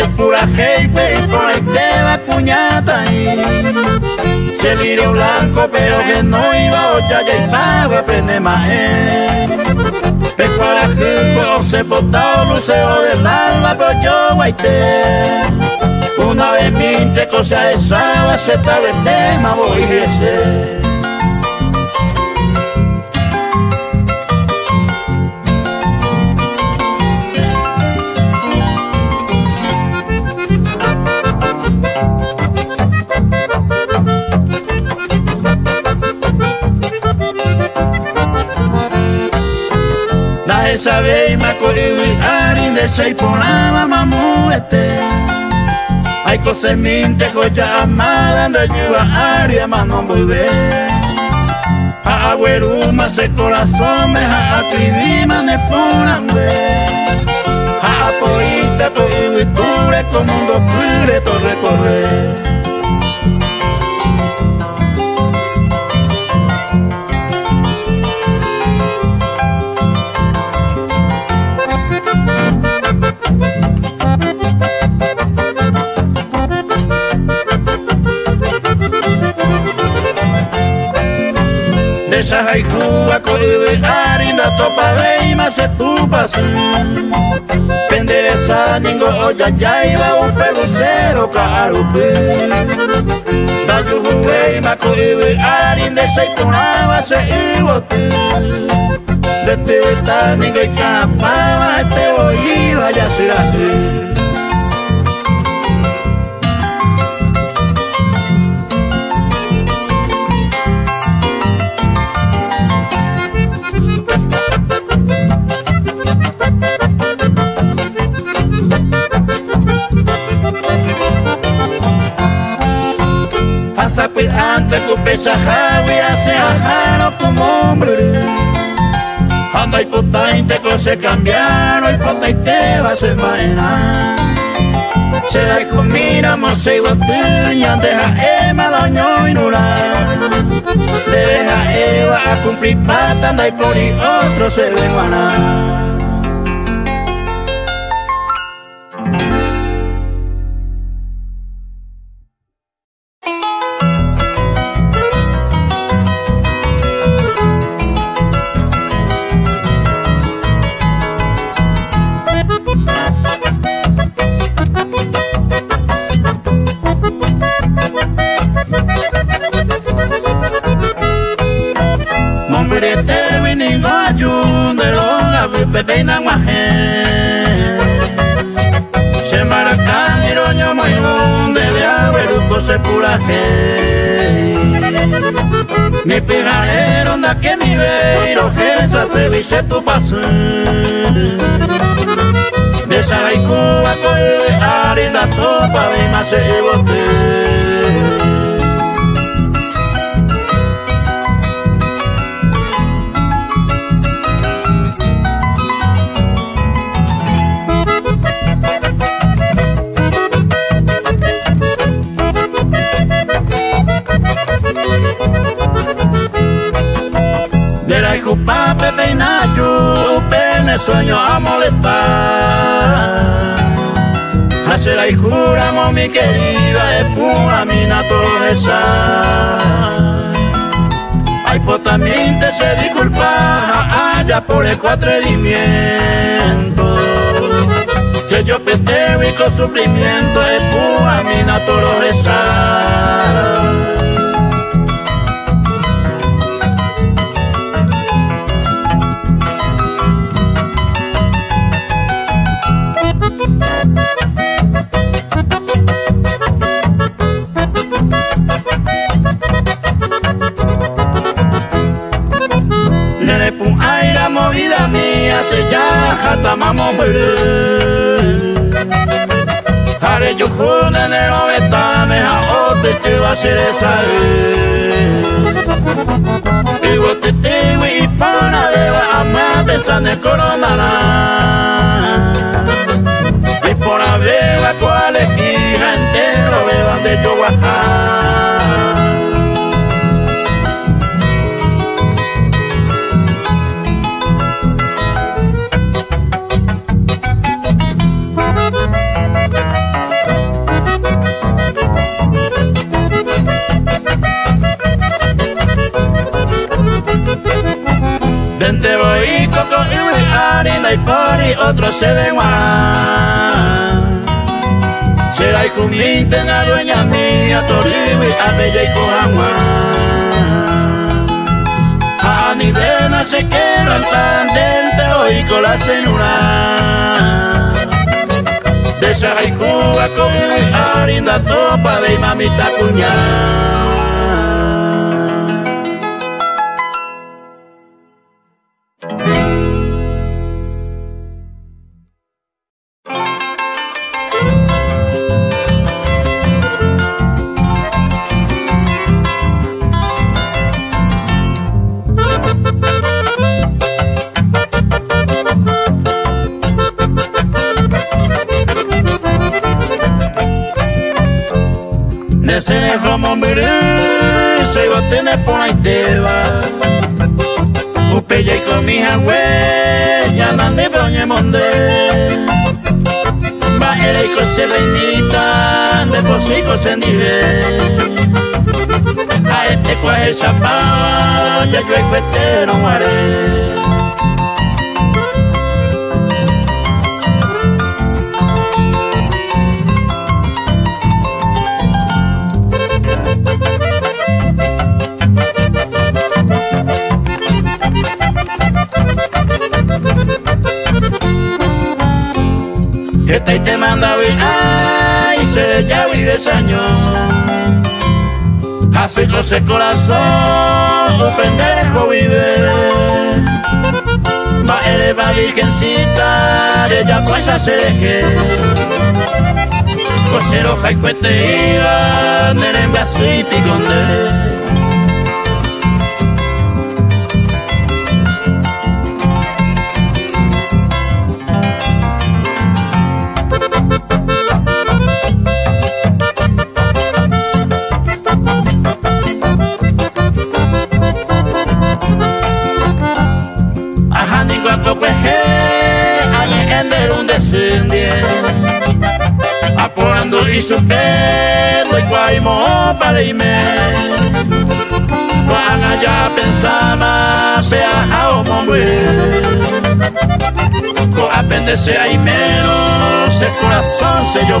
se pura gente por ahí te va cuñata Se lirio blanco pero que no iba olla y paga pene mae Pecuarajuco se botó luceo del alma pero yo guaité. Una vez minte cosa esa se tal el tema voy a arin de sei ponama mamuete Ai ko semente ko ya amada anda yuva aria manon bebé Ha agüeruma se corazón me ha acribima ne ponambe Ha apoita ko iwiture como un do pure to recorrer Sahaikua koriwe arinda topa veima se tupasu Penderesa ningo oya yaiba un pelucero karupe Dayuhu veima koriwe arinde se ipunaba se ibote De tibita ningo ikanapaba te voiba ya será antes que pesa javi hace ajaro como hombre. Anda y potente que se cambiaron y potente va a maena Será hijo mira se iba deja Ema daño y nula Deja Eva a cumplir pata anda y por y otro se ven Ay, pues se disculpa allá por el cuatredimiento. Si yo peteo y con sufrimiento es pura mi naturaleza. tamamo mere Hare yo june ne lo betame ha ote que va a ser esa Y wote te wi para de va ama besane coronana Y por la beba cual es hija entero beban de yo Dente voy coco y harina y poni otro se ve más Será y juminte la dueña mía Toriwi a bella y cojanwa A nivena se quebran tan dente hoy con la cenura Desa y juga con harina topa de mamita cuñada ese corazón, un pendejo vive. Va va virgencita, ella pues hacer que. Cosero jaicuete iba, neremba y piconde. Para irme. Cuando ya pensaba sea jao morir. Con apéndice hay menos, el corazón se yo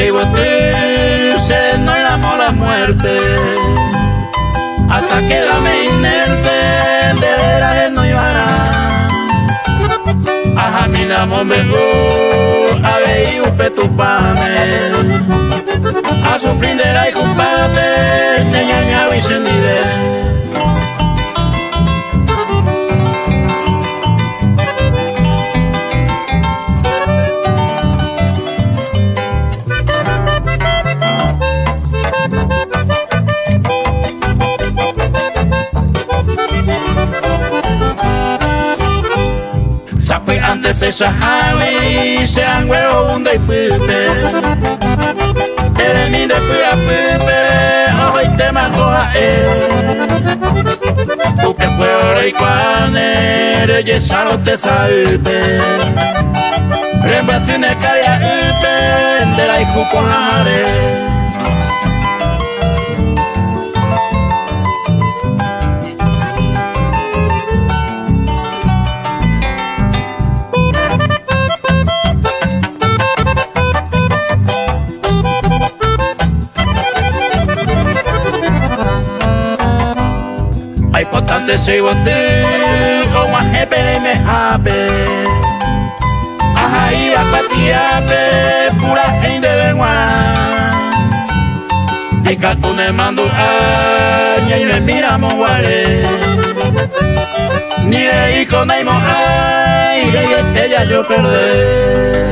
Si se no el amor muerte, hasta quedarme inerte, de veras no llevará. Ajá, mi damo me a ver y upe tu pane, a sufrir de la y culpable, te ñaña y se sahawi se huevo un de pupe Eres mi de puya pupe Ojo y te mango a él. Pupe pueblo y cuane Reyesaro te sabe Rembasine kaya upe Ndera y con la de say what oh my hebele me habe Ajá iba patiape pura gente de guana. Y cato me mando aña y me miramos guare. Ni de hijo ni mo ay, y ya yo perdí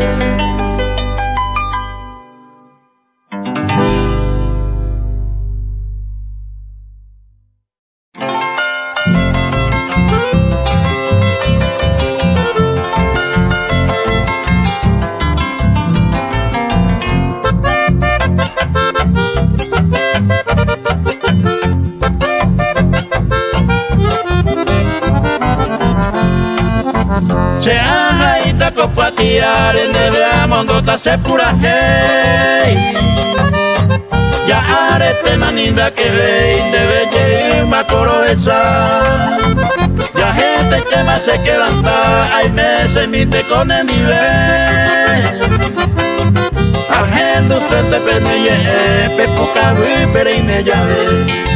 se pura hey. Ya arete maninda que ve debe llegar coro esa. Ya gente que más se quebranta Ay me se mite con el nivel. Argento se te pene ye Pepuca pero y me llave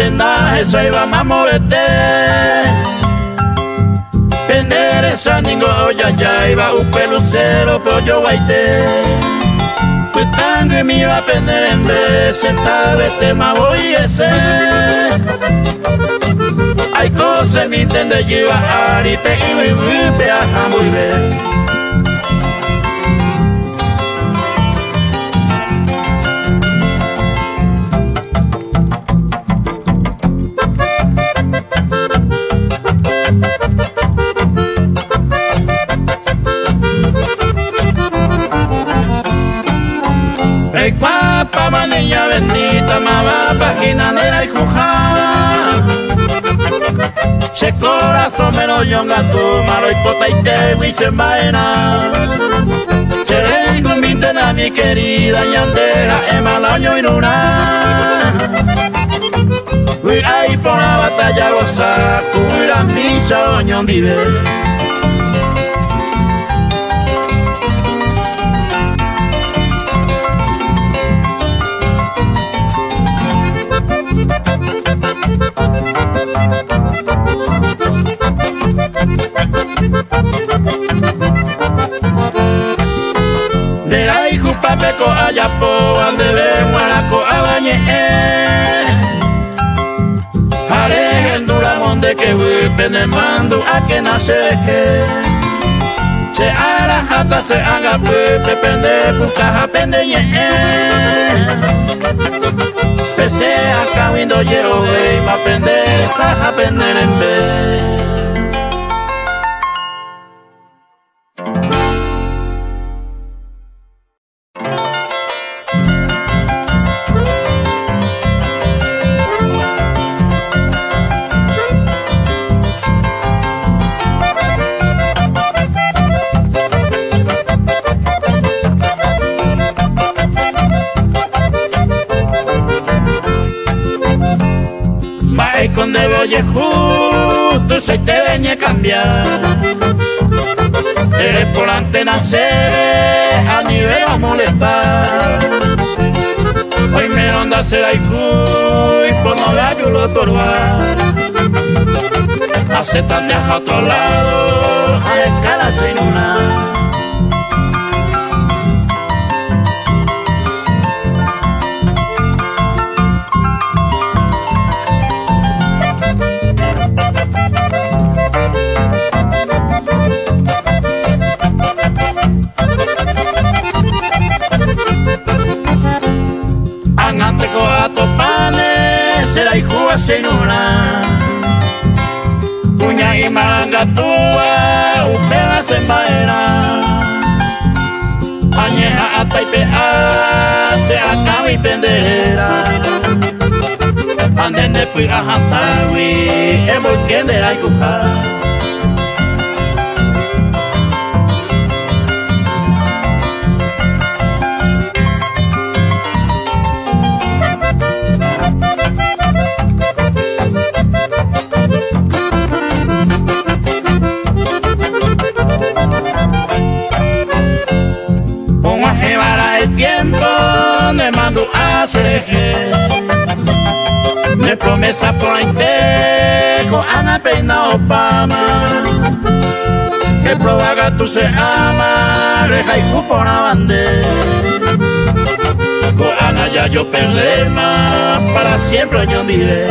la bacenda eso iba a moverte Pender esa ningo ya iba un pelucero pero yo baite Pues tango me iba a pender en vez esta vez te ma voy ese. Hay cosas mi entender yo iba a aripe y muy a muy bien corazón menos yonga tu malo y pota y te y se maena Seré convite a mi querida yandera en malaño y luna Uy, ahí por la batalla goza, cura misa oñón vive De ayapo ande de guanaco abañe Alejen duramón de que pene mando a que nace que se la jata se haga pepe pende pucaja pende ye Pese a vindo yero ve ma pende saja pende en vez molestar. Hoy me onda será y por no gallo lo torba. Aceptan de a otro lado, a escala sin una. Será hijo una. Cuña y manga tua, upea se maera Añeja hasta y pea, se acaba y pendera Anden de pui a jantawi, e voy que de la Me promesa por con Ana Peina Obama Que provaga tu se ama Reja y bandera. Con Ana ya yo perdí más Para siempre yo diré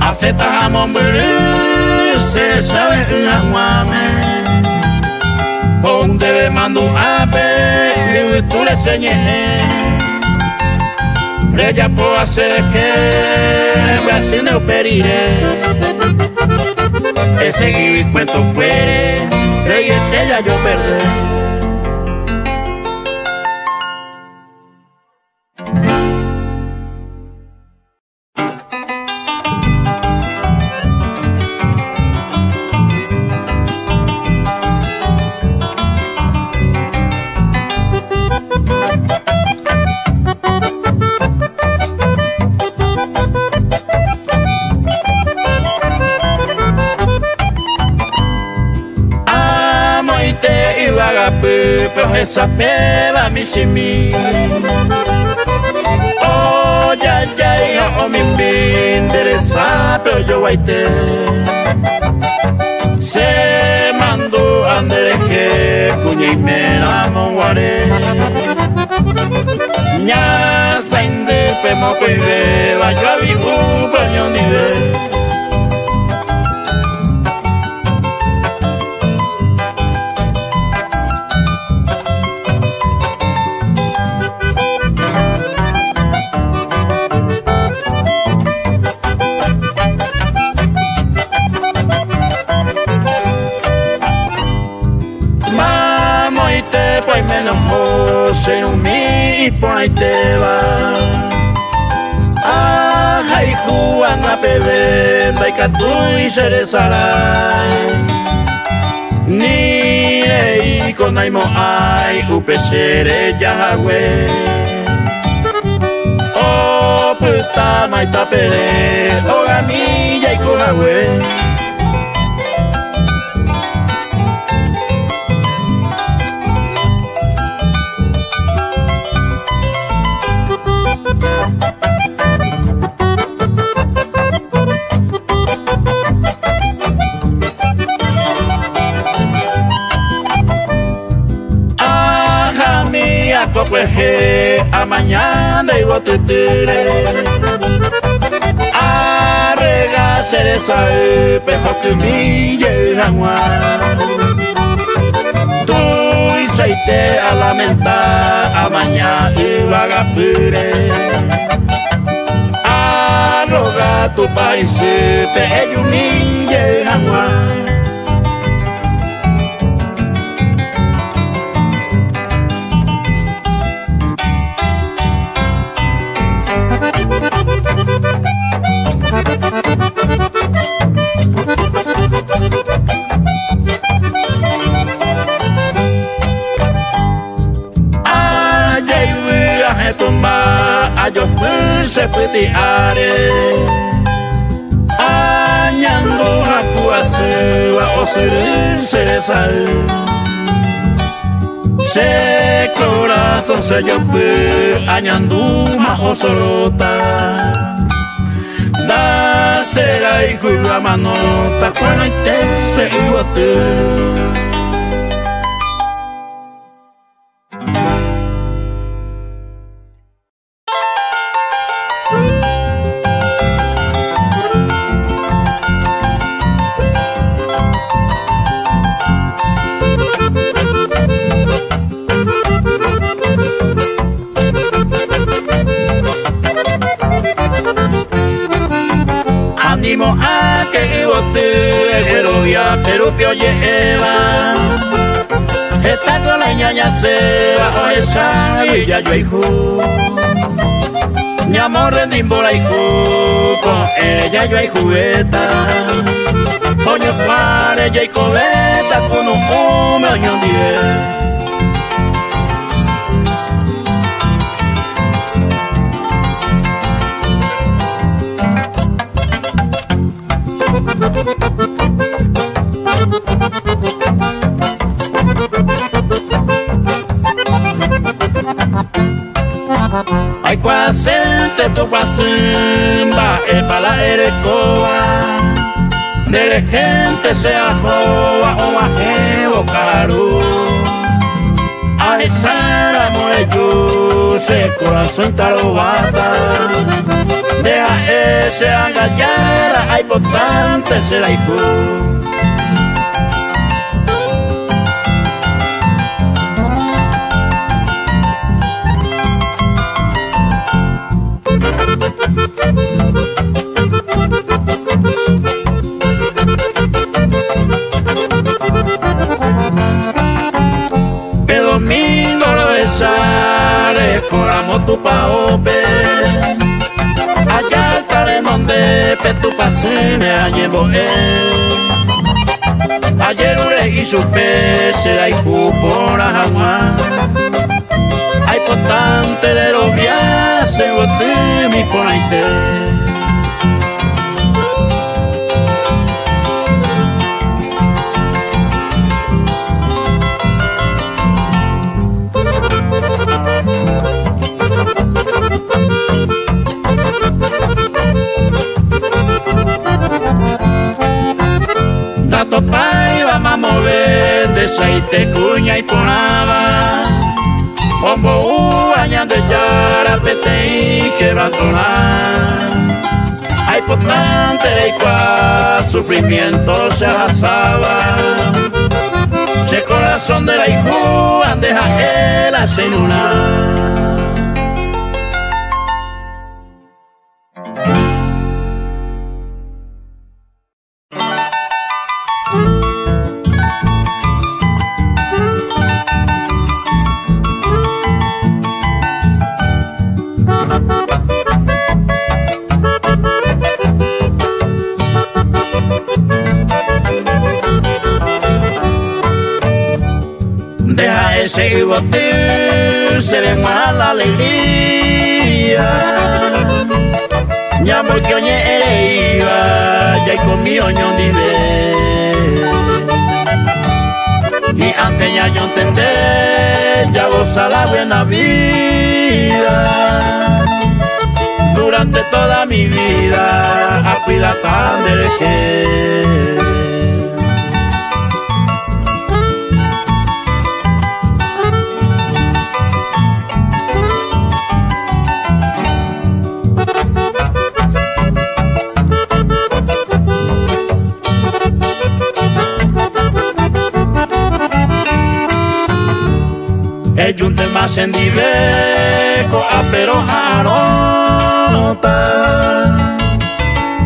Aceta jamón se sabe guame Donde me mando ave y tú le enseñé Ella puedo hacer que en Brasil no periré Ese y cuento fuere, rey ya yo perdí esa peba mi simi Oh ya ya ya oh mi interesa pero yo guaite Se mandó andereje cuña y me la monguare Ña sainde pemo que beba yo a vivo paño zere zarai. Nire iko naimo ai Upe zere jahue Oputa oh, maita pere Oga nire iko hauek mañana y botetere a regacer esa pejo que mi llega tú y seite a lamentar a mañana y vagapire a rogar tu país pe un niño se puede are añando a se va o ser sal se corazón se yo añando ma o sorota da será hijo y la manota cuando te se iba ya yo hijo. Mi amor rendimbola hijo. Con ella yo hay jugueta Oño para ella y cobeta Con un hombre oño diez kwasente tu kwasimba epala erekoa Dele gente se ajoa o ajeo caro Ay sara moeyu se corazón tarobata. Deja ese agallara, ay potente será hijo tu paope. Allá estaré donde tu pase me llevo él. Ayer ure y supe será y por agua Hay potante de los viajes, mi por ahí aceite, cuña y ponaba. Pombo añade yara, pete y quebrantona. Hay potente y cual sufrimiento se asaba. Se corazón de la hijo, deja el sin la buena vida. Durante toda mi vida, a cuidar tan a pero jarota.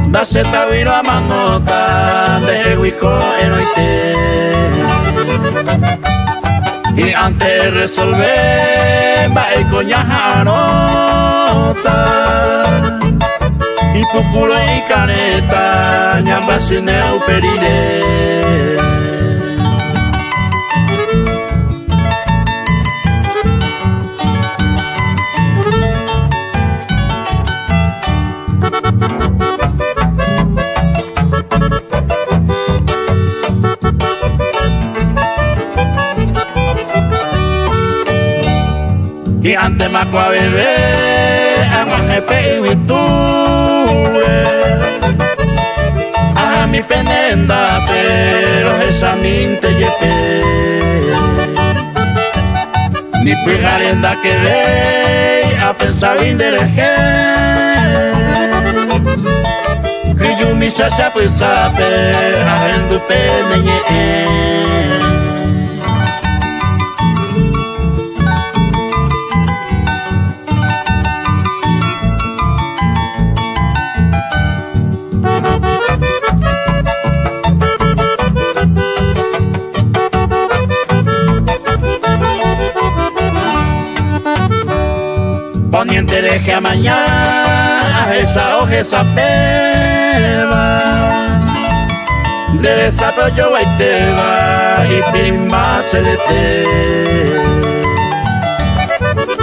Da seta viro a manota de huico en Y antes resolver va el coña jarota. Y puculo y caneta ñamba sin el ante maco a bebé agua jepe y tu a mi penenda pero esa minte yepe ni pegarenda que ve a pensar de que yo mi sasa pues sabe a gente pene ya mañana esa hoja esa beba. De esa yo te va y prima se le te.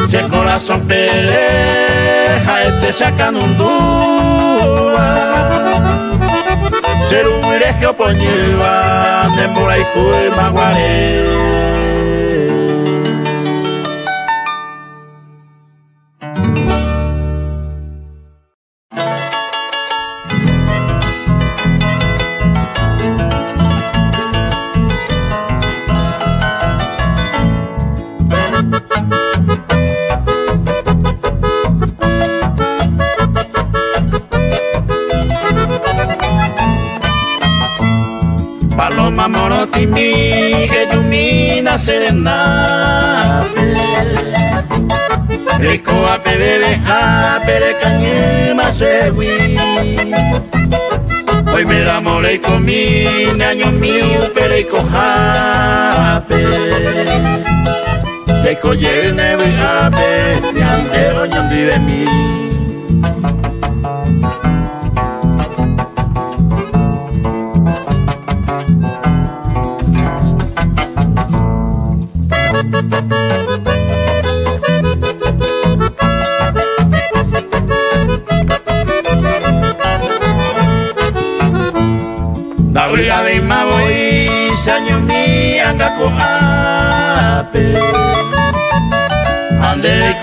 Si el corazón peleja este sacando un dúa. Ser un regio poñeva de por ahí fue maguaré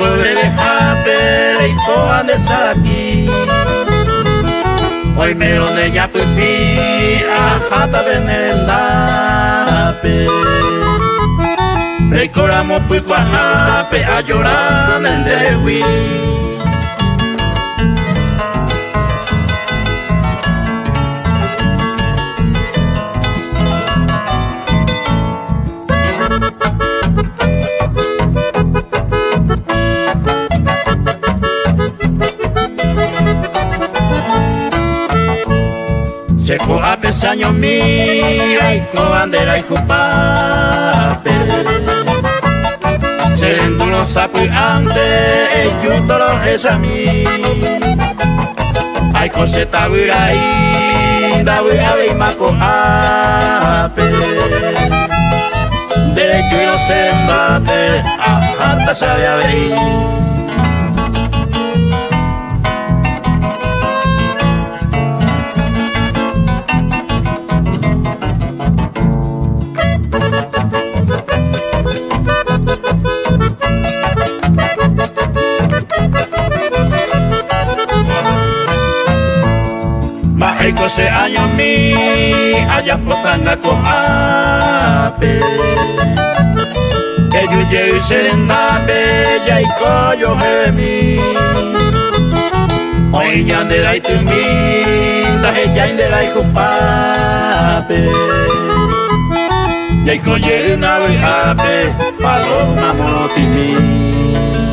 Ande ko de hape ko ande saraki Hoy me lo de ya pipi ajata venerendape Recoramos pues cuajape a llorar en dewi ko bandera y pape. Serendo los sapos ante, yo todo es a mí. Ay coseta vira ahí, da vira de maco ape. Derecho y no se embate, hasta se allá potanga con ape que yo llegué y serendape ya y coyo mi hoy ya de la y tu mi la ya de la y pape ya y coye nave ape paloma monotini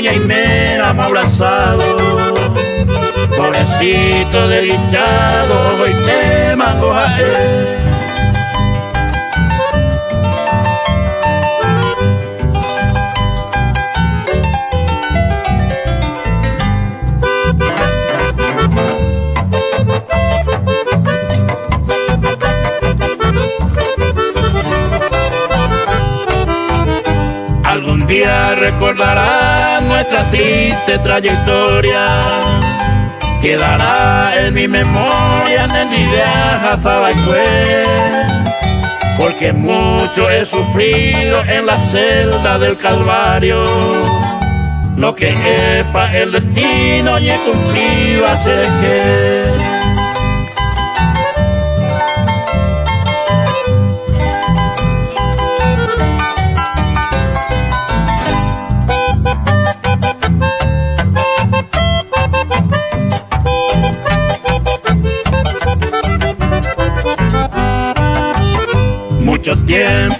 cuya y me amo abrazado Pobrecito desdichado hoy te mango a él. Día recordará nuestra triste trayectoria. Quedará en mi memoria en el día porque mucho he sufrido en la celda del Calvario. Lo que epa el destino y he cumplido hacer que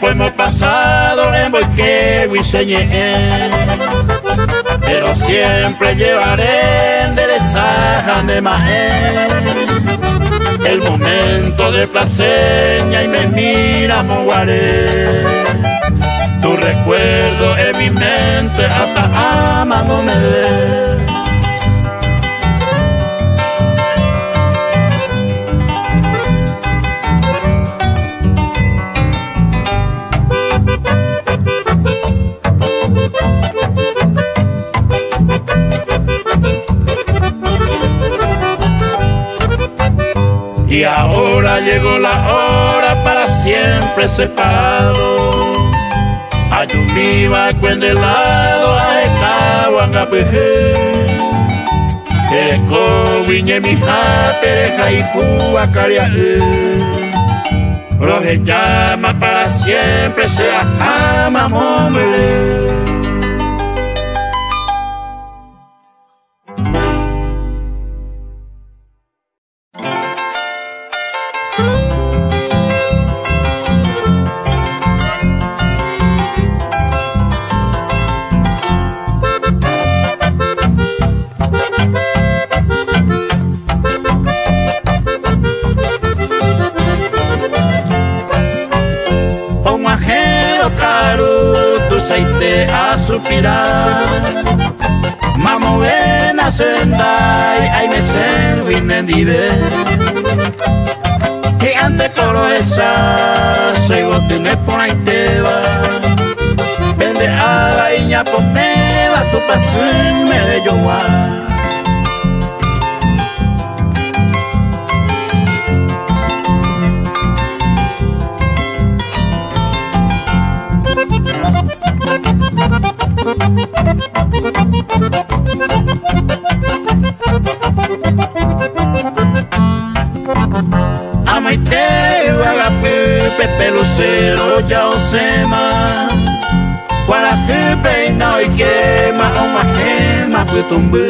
tiempo hemos pasado en que enseñé pero siempre llevaré enderezada de maé el momento de placeña y me mira moguaré tu recuerdo en mi mente hasta ama ahora llegó la hora para siempre separado. Ayumiba cuendelado a esta peje. Ereco viñe mi pereja y fuga cariae. Roje llama para siempre sea ama hombre. Ven a sendai Ay me servin dive Y ande coro esa Soy botín por ahí te va pepe lucero ya osema Guaraje peina y quema Oma gema putumbe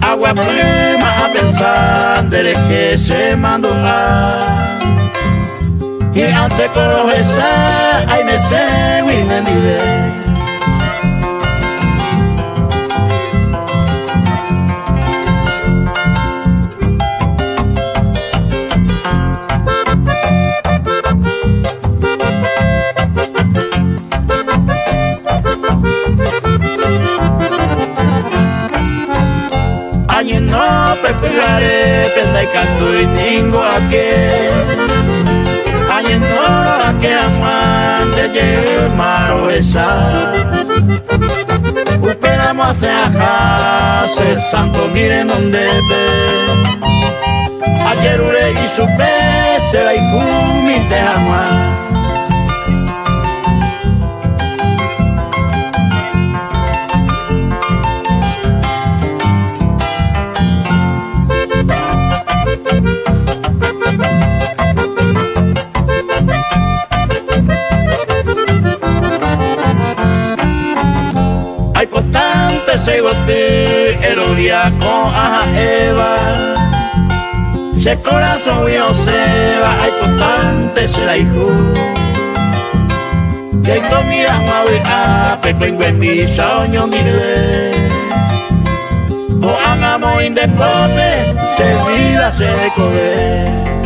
Agua prima a pensar Dereje se mando a. Y antes coge esa Ay me se winen pepegare penda y canto y ningo a que añendo a que amante llegue maro esa Uperamos hace ajá se santo miren donde ve. Ayer ure y su se la y te ama con aja eva. Se corazón yo se va hay constante será hijo. Que comida mueve a peco en mi soño mire o amamos indepote se vida se coge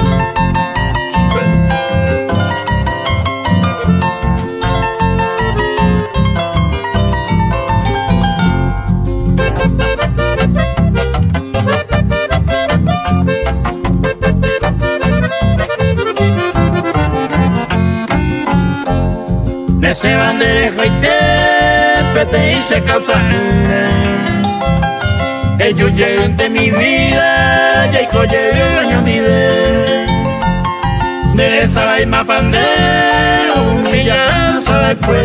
Ese banderejo y te te hice causa Ellos llegan de mi vida Y llegan año ni de Dereza la isma pandero Un villanza después.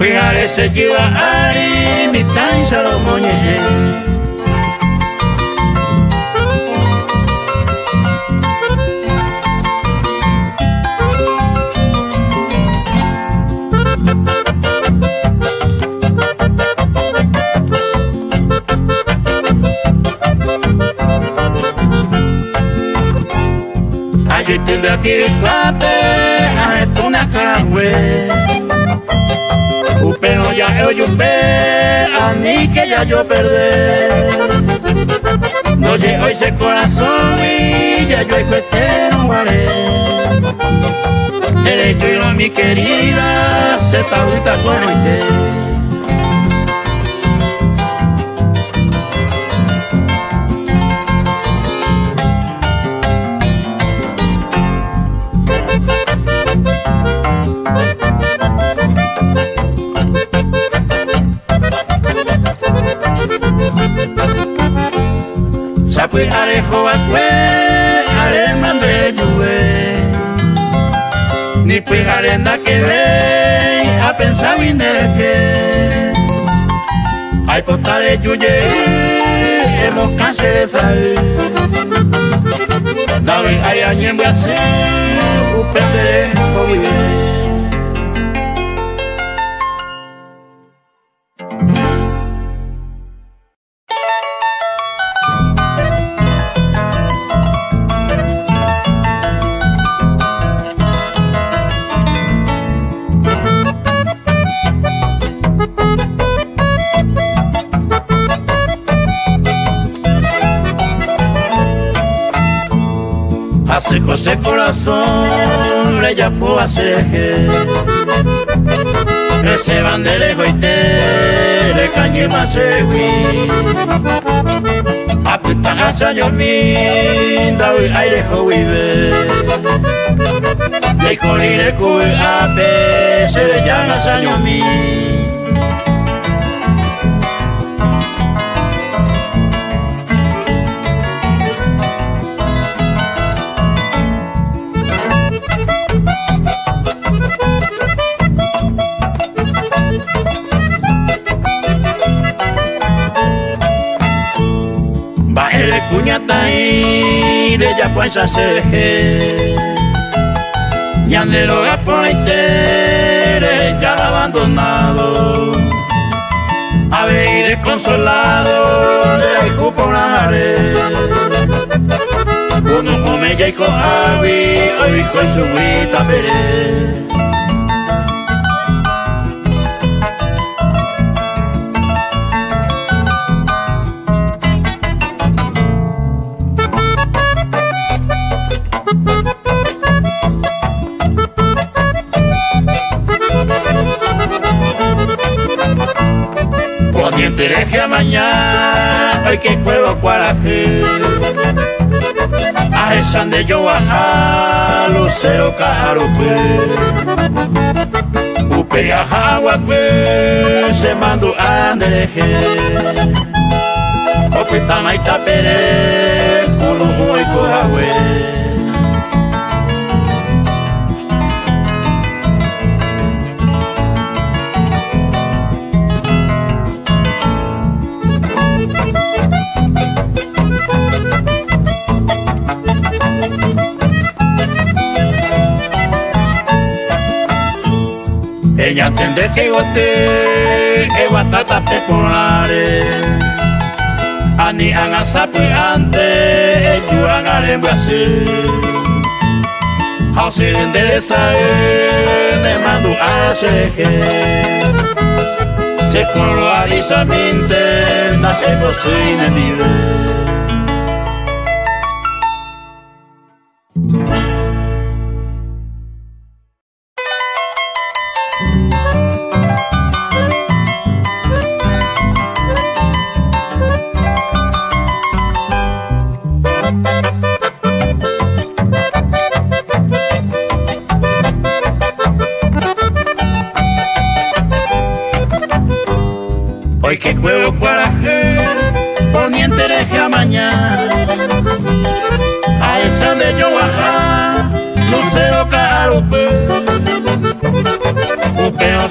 Fijar se lleva ahí Mi tan lo moñe tirikwape ahetuna kangwe upeno ya oyupe ani que ya yo perdé. No llegó ese corazón y ya yo no haré derecho y mi querida se tabuita con hoy Sapui arejo akwe, are mande juve Ni pui arenda que ve, a pensar que. Ay potale yuye, hemos cánceres ahí David ay añembe así, upende, vive seco ese corazón le ya puedo hacer ese bandelejo y te le cañé más segui apuesta casa yo mi David aire vive. Y corrire cuy ape se le llama saño mi ya pues a serje Ñandero gapoitere ya abandonado. Ave desconsolado de la cupo una Uno come ya y con hoy con su guita peré que cuevo cuaraje. A esa de yo baja, lucero caro pues. Upe a agua pues, se mando a andereje. Opitama y Ella tende que gote e watata pepolare Ani anga sapi ante e juanga lembrase Hausir endereza e demando a xereje Se coro a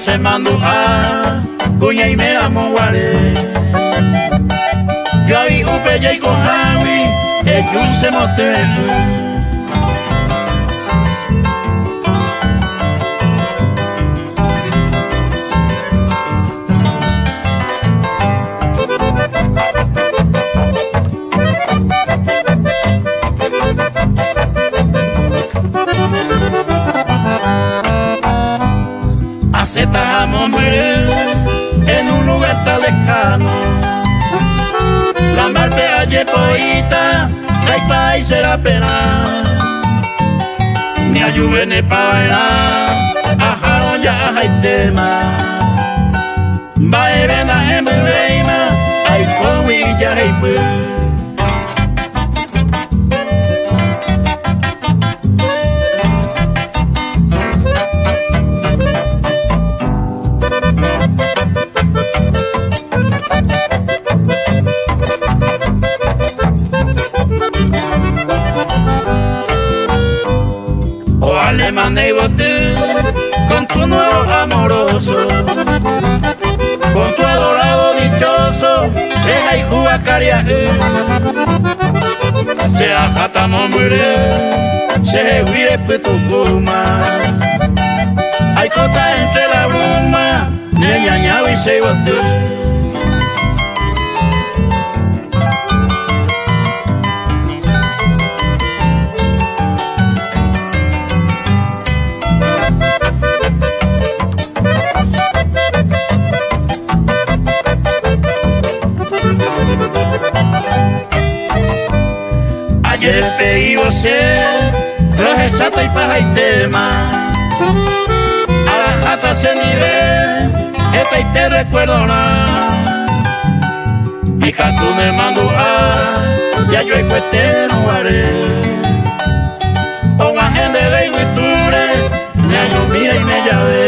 Upeo se mandó a cuña y me amo guaré. Yo ahí upe y con Javi, ellos será pena. Ni ayude ni para ajá ya hay tema. Va a ver a hay COVID ya hay pues. Juega caria. Se ajata mombre, se huire tu cuma. Hay cota entre la bruma, y se bote. perdona. Y me mando a ya yo he fuerte no haré. O agente de iguiture me año mira y me llave